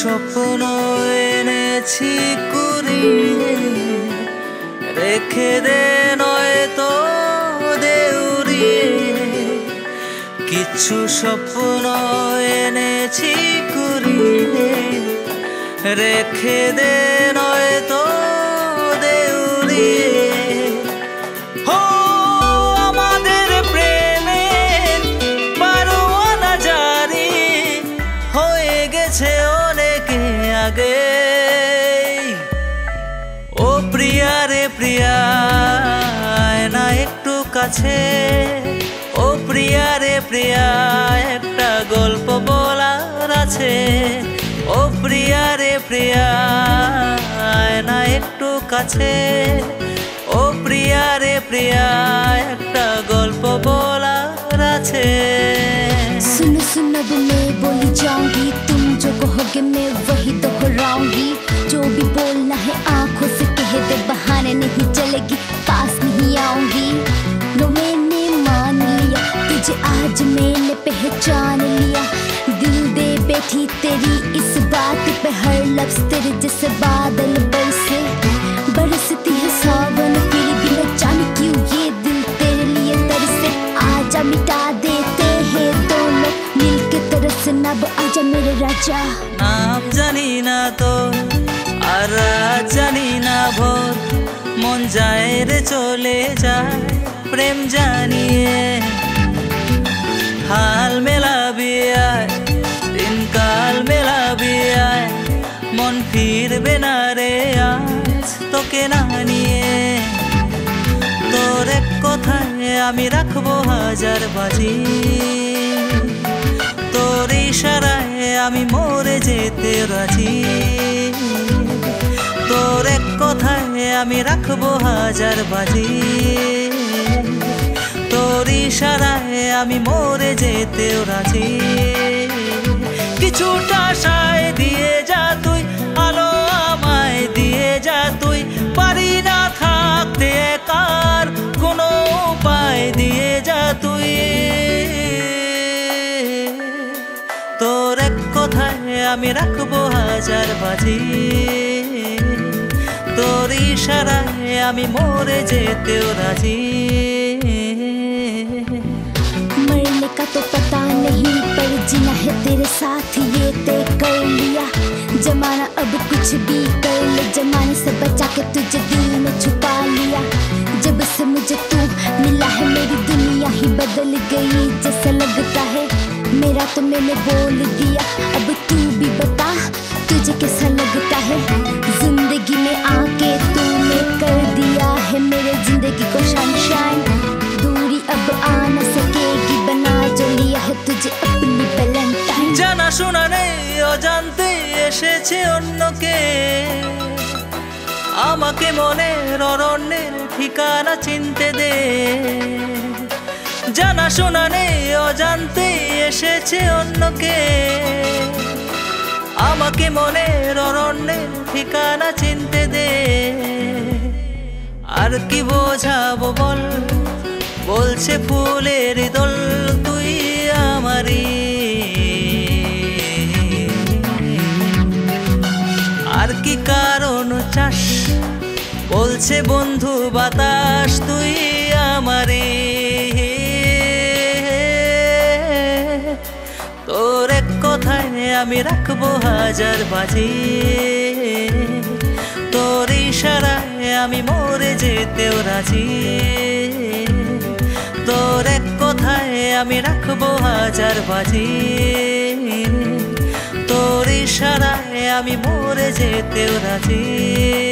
স্বপ্ন এনেছি কুড়িয়ে। রেখে দে নয় তো দেউরিয়ে কিছু স্বপ্ন এনেছি কুড়িয়ে। রেখে দে নয় তো দেউরিয়ে প্রিয়া রে প্রিয়া আয় না একটু কাছে ও প্রিয়া রে প্রিয়া একটা গল্প বলার আছে ও প্রিয়া রে প্রিয়া আয় না একটু কাছে ও প্রিয়া রে প্রিয়া একটা গল্প বলার আছে सुनो सुनो अब मैं बोली जाऊंगी तुम जो कहोगे मैं आऊँगी। नो मैंने मान लिया, तुझे आज मैंने पहचान लिया। दिल दे बैठी तेरी इस बात पे, हर लफ्ज तेरे जैसे बादल बरसे। बरसती है सावन, फिर भी न जाने क्यों ये दिल तेरे लिए तरसे। आजा मिटा देते हैं दोनों मिल के तरस नब आजा मेरे राजा। नाम जानी ना तो अरे যায় রে চলে যায়, প্রেম জানিয়ে। হাল মেলাবি আয়, দিনকাল মেলাবি আয়, মন ফিরবে না রে আজ তোকে না নিয়ে। তোর এক কথায় আমি রাখব হাজার বাজি। তোর ইশারায় আমি মরে যেতে রাজি। তোর এক কথায় আমি রাখব হাজার বাজি। তোর ইশারায় আমি মরে যেতেও রাজি। কিছুটা সায় দিয়ে যা তুই, আলো আমায় দিয়ে যা তুই। পারি না থাকতে কার কোনো উপায় দিয়ে যা তুই। তোর এক কথায় আমি রাখব হাজার বাজি। ইশারায় আমি মরে যেতেও রাজি मरने का तो पता नहीं पर जीना है तेरे साथ ये तय कर लिया जमाना अब कुछ भी कर ले जमाने से बचा के तुझे दिल में छुपा लिया जब से मुझे तू मिला है मेरी दुनिया ही बदल गई जैसा लगता है मेरा तो मैंने बोल दिया अब আমাকে মনের অরণ্যের ঠিকানা চিনতে দে। জানা শোনা নেই অজান্তে এসেছে অন্যকে। আমাকে মনের অরণ্যের ঠিকানা চিনতে দে। আর কি বোঝাবো বল? বলছে ফুলের দল, তুই আমারি আর কি কারণ চাস বলছে, বন্ধু, বাতাস তুই আমারি তোর এক কথায় আমি রাখব হাজার বাজি। তোর ইশারায় আমি মরে যেতেও রাজি। তোর এক কথায় আমি রাখব হাজার বাজি। তোর ইশারায় আমি মরে যেতেও রাজি।